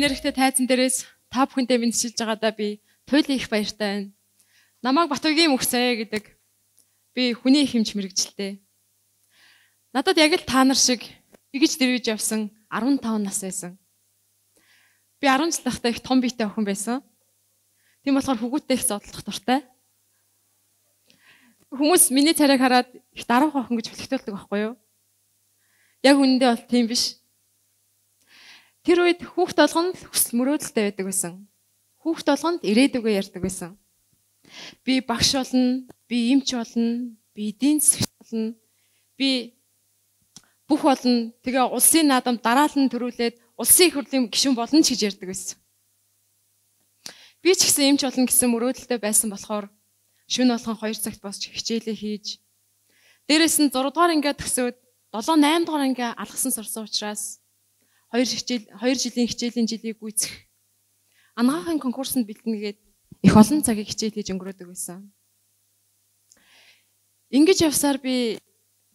нэрхтээ тайзан дээрээс та бүхэндээ мэдчилж байгаадаа би туйлын их баяртай байна. Намайг Батөгийн мөхсэй гэдэг би хүний хэмж мэрэгчлээ. Надад яг л та нар шиг бигэж дэрвэж явсан 15 нас байсан. Би 10 жил тахтай их том биетэй охин байсан. Тийм болохоор хүүгүүдтэй их зодлох дуртай. Хүмүүс миний царайг хараад их даруух охин гэж бэлгтүүлдэг байхгүй юу? Яг үнэндээ бол тийм биш. Тэр үед хүүхд толгонд хүсэл мөрөөдөлтэй байдаг байсан. Хүүхд толгонд ирээдүгөө ярьдаг байсан. Би багш болно, би эмч болно, би эдийн засагч болно. Би бүх болно. Тэгээ улсын наадам дараалан төрүүлээд улсын их хурлын гишүүн болно ч гэж ярьдаг байсан. Би ч гэсэн эмч болно гэсэн мөрөөдөлтэй байсан болохоор шөнө болгон 2 цагт босч хичээлээ хийж дээрэс нь 6 дугаар ингээ төгсөөд 7 8 дугаар ингээ алгасан сурсан учраас 2 хичээл 2 жилийн хичээлийн жилийг гүйцэх анагаахын конкурсанд бэлдэнэгээд их олон цагийг хичээл хийж өнгөрөөдөг байсан. Ингэж явсаар би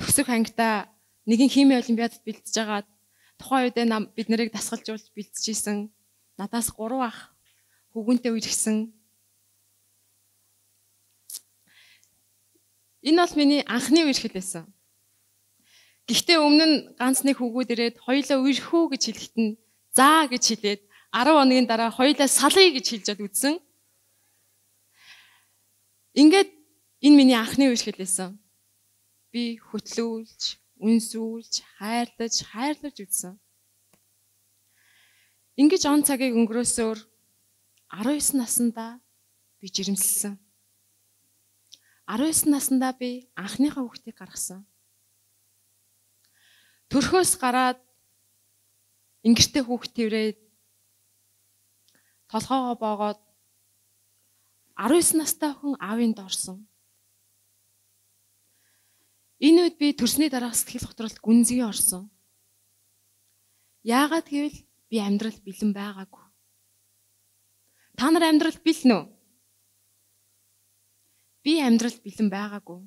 төгсөх ангида нэгэн химийн олимпиадад бэлдэж агаад тухайн үед бид нарыг дасгалжуулж бэлдэж исэн. Надаас 3 ах хүүгүнтэй үерхсэн. Энэ бол миний анхны үерхэл байсан. Гэхдээ өмнө нь ганц нэг хүүгүүд ирээд хоёлаа үерхүү гэж хэлэхэд нь заа гэж хэлээд 10 хоногийн дараа хоёлаа салъя гэж хэлж үзсэн. Ингээд энэ миний анхны үерхэл байсан. Би хөтлүүлж, үнсүүлж, хайрлаж, хайрлаж үзсэн. Ингээд он цагийг өнгөрөөсөөр 19 наснда би жирэмсэлсэн. 19 наснда би анхныхаа хүүхдийг гаргасан төрхөөс гараад ингэртэй хүүхд тэрээд толгоогоо боогоод 19 настай охин аавынд орсон. Энэ үед би төрсний дараа сэтгэл готролд гүнзгий орсон. Яагаад гэвэл би амьдрал бэлэн байгаагүй. Та нар амьдрал бэлэн үү? Би амьдрал бэлэн байгаагүй.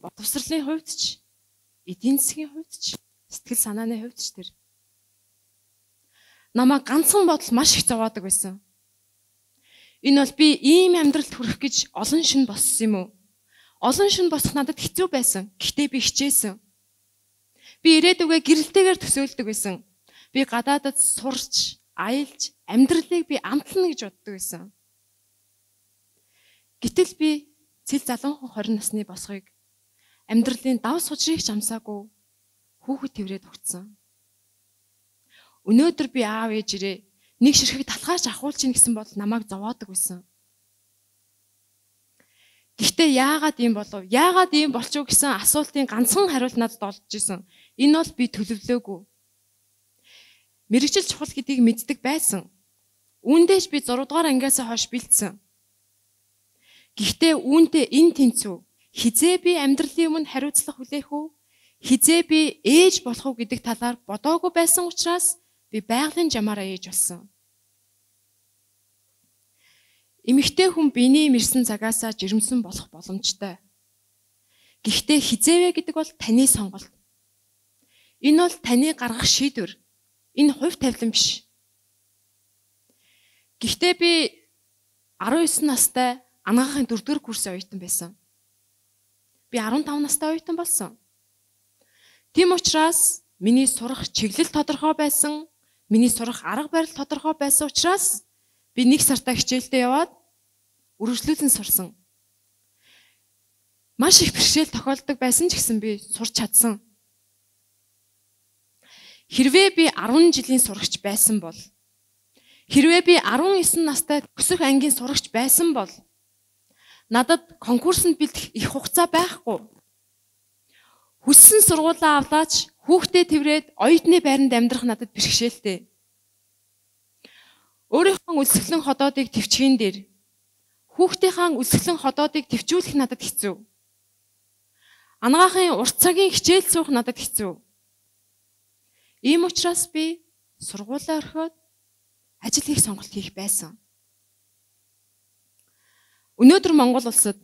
Боловсролын хувьд ч эдийн засгийн хувьд ч сэтгэл санааны хувьд ч тэр намайг ганцхан бодол маш их зовоодаг байсан. Энэ бол би ийм амьдралд хүрэх гэж олон шин боссон юм уу? Олон шин босох надад хэцүү байсан. Гэхдээ би хичээсэн. Би ирээдүгээ гэрэлтэйгээр төсөөлдөг байсан. Би гадаадад сурч, аялж, амьдралыг би амтлана гэж боддог байсан. Гэтэл би цэл залуухан 20 насны босхийг амьдралын дав сужрыг ч амсаагүй хүүхэд тврээд өгцөн. Өнөөдөр би аав ээжрээ нэг ширхэг талхаарч ахуулж ийн гэсэн бол намайг зовоодог байсан. Гэхдээ яагаад ийм болов? Яагаад ийм болчих вэ гэсэн асуултын ганцхан хариулт надад олж исэн. Энэ бол би төлөвлөөгүй. Мэргэжил чухал гэдгийг мэддэг байсан. Үүндээч би 6 дугаар ангиасаа хойш бэлдсэн. Гэхдээ үүнтэй энэ тэнцүү хизээ би амьдралын өмнө хариуцлага хүлээх үү? Хизээ би ээж болох уу гэдэг талаар бодоогүй байсан учраас би байгалийн жамаараа ээж болсон. Эмэгтэй хүн биений мэрсэн цагаасаа жирэмсэн болох боломжтой. Гэхдээ хизээвэ гэдэг бол таны сонголт. Энэ бол таны гаргах шийдвэр. Энэ хувь тавилан биш. Гэхдээ би 19 настай анагаахын 4 дугаар курсын оюутан байсан. Би 15 настай оюутан болсон. Тийм учраас миний сурах чиглэл тодорхой байсан, миний сурах арга барил тодорхой байсан учраас би нэг сартаа хичээлдээ яваад үргэлжлүүлэн сурсан. Маш их бэрхшээл тохиолддог байсан ч гэсэн би сурч чадсан. Хэрвээ би 10 жилийн сурагч байсан бол хэрвээ би 19 настай өсөх ангийн сурагч байсан бол надад конкурсанд бэлдэх их хугацаа байхгүй. Хүссэн сургуулаа авлаач хүүхдээ тэрврээд оюутны байранд амьдрах надад бэрхшээлтэй. Өөрийнхөө үлсгэлэн ходоодыг төвчгийн дээр хүүхдийнхээ үлсгэлэн ходоодыг төвчүүлэх надад хэцүү. Анагаахын урт цагийн хичээл суух надад хэцүү. Ийм учраас би сургуулаа орхиод ажил хийх сонголт хийх байсан. Өнөөдөр Монгол улсад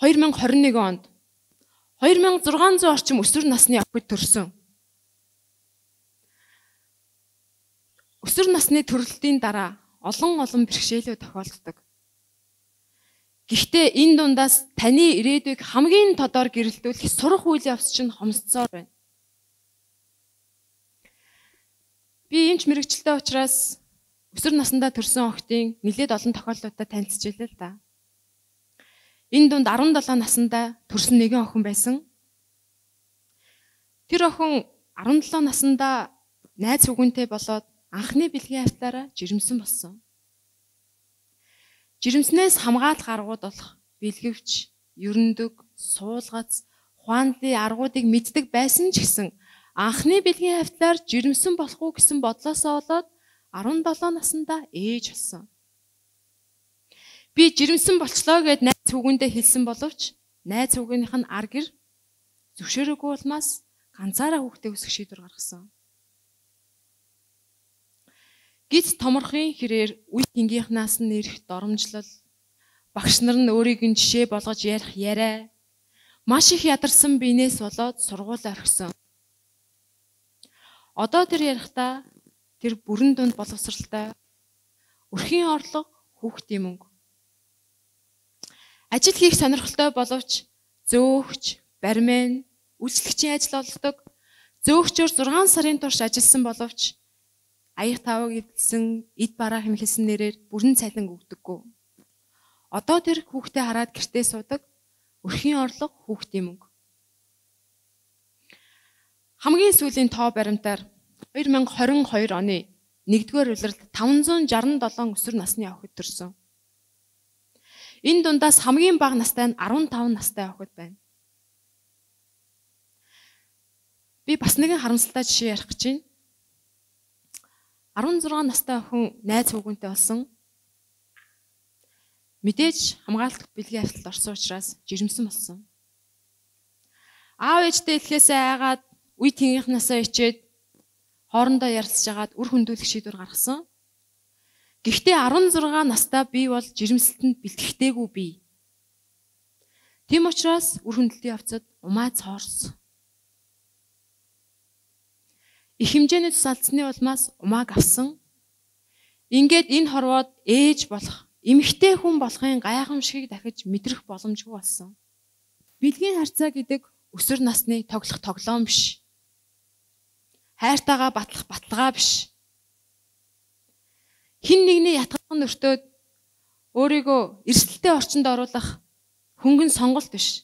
2021 онд 2600 орчим өсвөр насны охид төрсөн. өсвөр насны төрөлтийн дараа олон олон бэрхшээлүүд тохиолддог. Гэхдээ энэ дундаас таны ирээдүйг хамгийн тодор гэрэлтүүлэх сурах үйл явц чинь хомсцоор байна. Би эмч мэрэгчлээ учраас өсвөр насндаа төрсэн охтын нэлээд олон тохиолдлуудад танилцчихлээ л да. Энэ дунд 17 наснда төрсэн нэгэн охин байсан. Тэр охин 17 наснда найз хүүгэнтэй болоод анхны бэлгийн хавтаараа жирэмсэн болсон. Жирэмснээс хамгаалах аргууд болох бэлгэвч, ерөндөг, суулгац, ухаанлын аргуудыг мэддэг байсан ч гэсэн анхны бэлгийн хавтлаар жирэмсэн болох уу гэсэн бодлосоо болоод 17 наснда ээж болсон. Би жирэмсэн болчлоо гэд найз хүүгэндээ хэлсэн боловч найз хүүгийнх нь ар гэр зөвшөөрөөгүй улмаас ганцаараа хүүхдээ өсгөх шийдвэр гаргасан. Гиз томорхын хэрээр үе тэнгийнхнаас нь ирэх доромжлол багш нар нь өөрийг нь жишээ болгож ярих яриа маш их ядарсан биенээс болоод сургууль орхисон. Одоо тэр ярихдаа тэр бүрэн дунд боловсралтай өрхийн орлого хүүхдийн мөнгө. Ажил хийх сонирхолтой боловч зөөгч, бармен, үйлчлэгчийн ажил олдог. Зөөгчөөр 6 сарын турш ажилласан боловч аяг таваг эдэлсэн эд бараа хэмхэлсэн нэрээр бүрэн цалин өгдөггүй. Одоо тэр хүүхдээ хараад гэртээ суудаг өрхийн орлого хүүхдийн мөнгө. Хамгийн сүүлийн тоо баримтаар 2022 оны 1-р улиралд 567 өсвөр насны охид төрсөн. Энэ дундаас хамгийн бага настай нь 15 настай охид байна. Би бас нэгэн харамсалтай жишээ ярих гэж байна. 16 настай охин найз хүүгэнтэй болсон. Мэдээж хамгаалалт бэлгийн хавталд орсон учраас жирэмсэн болсон. Аав ээжтэй хэлхээсээ айгаад үе тэнгийнхнаасаа ичээд хоорондоо ярилцж агаад үр хөндүүлэх шийдвэр гаргасан. Гэхдээ 16 настай би бол жирэмсэлтэнд бэлтгэхтэйгүй би. Тийм учраас үр хөндөлтийн явцад умаа цоорсон. их хэмжээний тусалцсны улмаас умааг авсан. Ингээд энэ хорвоод ээж болох, эмэгтэй хүн болохын гайхамшигыг дахиж мэдрэх боломжгүй болсон. Билгийн харьцаа гэдэг өсвөр насны тоглох тоглоом биш. Хайртайгаа батлах баталгаа биш. Хин нэгний ятгахын өртөөд өөрийгөө эрсдэлтэй орчинд оруулах хөнгөн сонголт биш.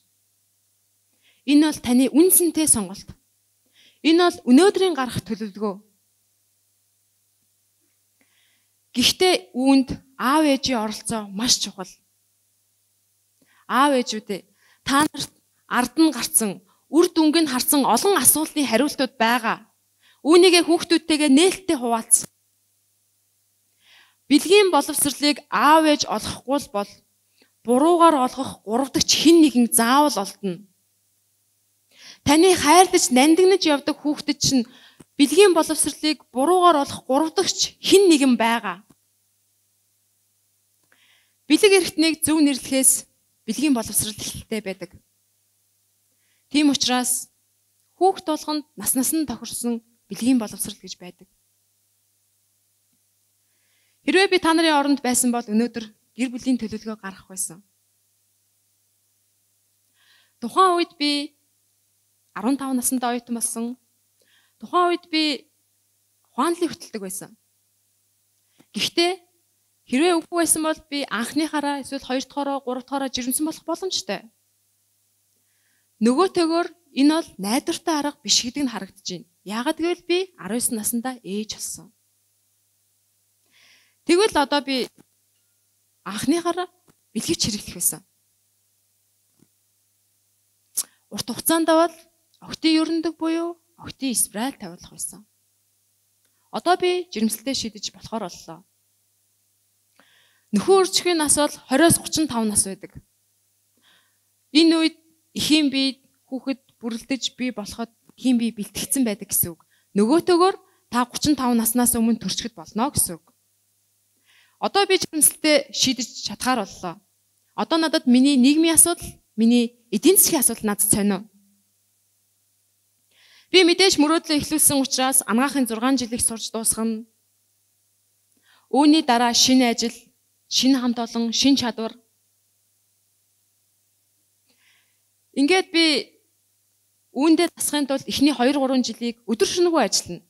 Энэ бол таны үнсэнтэй сонголт. Энэ бол өнөөдрийн гарах төлөвлөгөө. Гэхдээ үүнд аав ээжийн оролцоо маш чухал. Аав ээжүүдээ та нарт ард нь гарцсан, үр дүнг нь харсан олон асуултын хариултууд байгаа. Үүнийгээ хүүхдүүдтэйгээ нээлттэй хуваалц. Билгийн боловсрлыг аав ээж олохгүй бол буруугаар олгох гуравдагч хэн нэгэн заавал олдно. Таны хайрлаж нандинаж явдаг хүүхдэд чинь бэлгийн боловсрлыг буруугаар олох гуравдагч хэн нэгэн байгаа. Бэлэг эрхтнийг зөв нэрлэхээс бэлгийн боловсрал ихтэй байдаг. Тийм учраас хүүхд толгонд нас насан тохирсон бэлгийн боловсрал гэж байдаг. Хэрвээ би та нарын оронд байсан бол өнөөдөр гэр бүлийн төлөвлөгөө гаргах байсан. Тухайн үед би 15 наснда оюутан болсон. Тухайн үед би ухаанлыг хөтэлдэг байсан. Гэхдээ хэрвээ үгүй байсан бол би анхныхаараа эсвэл хоёр дахаараа гурав дахаараа жирэмсэн болох боломжтой. Нөгөөтэйгөр энэ бол найдвартай арга биш гэдэг нь харагдаж байна. Яагад гэвэл би 19 наснда ээж болсон. Тэгвэл одоо би анхныхаараа бэлгэвч хэрэглэх байсан. Урт хугацаанд бол Октын ерөндөг буюу октын спираль тавиулах байсан. Одоо би жирэмслэлтэй шийдэж болохоор боллоо. Нөхөн өрчхийн нас бол 20-с 35 нас байдаг. Энэ үед эхийн бие хүүхэд бүрлдэж би болоход эхийн бие бэлтгэгдсэн байдаг гэсэн үг. Нөгөөтөөгөр та 35 наснаас өмнө төрчгөд болно гэсэн үг. Одоо би жирэмслэлтэй шийдэж чадхаар боллоо. Одоо надад миний нийгмийн асуудал, миний эдийн засгийн асуудал надад сонио. Би мэдээж мөрөөдлөө эхлүүлсэн учраас анагаахын 6 жилийг сурч дуусгана. Үүний дараа шинэ ажил, шинэ хамт олон, шинэ чадвар. Ингээд би үүндээ тасахын тулд эхний 2 3 жилийг өдөр шөнөгүй ажиллана.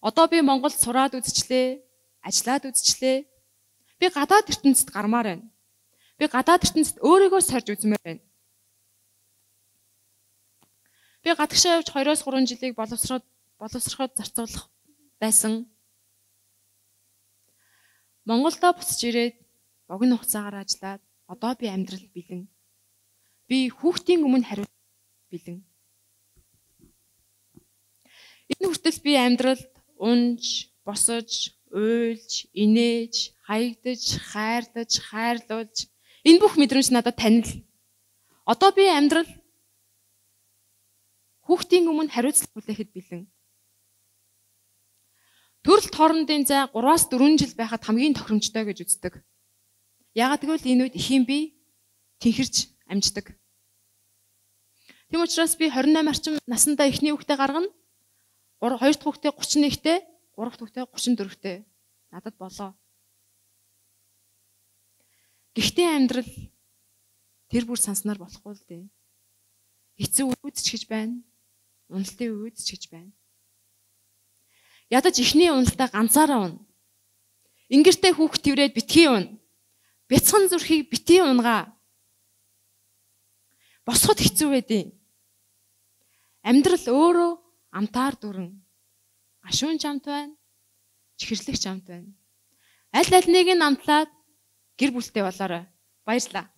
Одоо би Монголд сураад үзчлээ, ажиллаад үзчлээ. Би гадаад ертөнцид гармаар байна. Би гадаад ертөнцид өөрийгөө сорж үзмээр байна. Би гадагшаа явж 2-3 жилийг боловсроод боловсроход зарцуулах байсан. Монголдо буцаж ирээд богино хугацаагаар ажиллаад одоо би амьдрал бэлэн. Би хүүхдийн өмнө хариу бэлэн. Энэ хүртэл би амьдралд унж, босож, уйлж, инээж, хаягдаж, хайрлаж, хайрлуулж энэ бүх мэдрэмж надад танил. Одоо би амьдрал хүүхдийн өмнө хариуцлага хүлээхэд бэлэн. Төрөлт хоорондын зай 3-аас 4 жил байхад хамгийн тохиромжтой гэж үздэг. Яагаад гэвэл энэ үед ихийн би тэнхэрч амждаг. Тийм учраас би 28 арчим наснда эхний хүүхдээ гаргана. 2 дахь хүүхдээ 31-тэй, 3 дахь хүүхдээ 34-тэй. Надад болоо. Гэхдээ амьдрал тэр бүр санснаар болохгүй л дээ. Эцэг үүдч гэж байна. Уналтын үүдч гэж байна. Ядаж ихний уналтаа ганцаараа уна. Ингэртэй хүүхд тврээд битгий уна. Бяцхан зүрхийг битгий унгаа. Босход хэцүү байдیں۔ Амьдрал өөрөө амтаар дүрэн гашуун чамт байна. Чихэрлэг чамт байна. Аль аль нэг нь амтлаад гэр бүлтэй болоорой. Баярлалаа.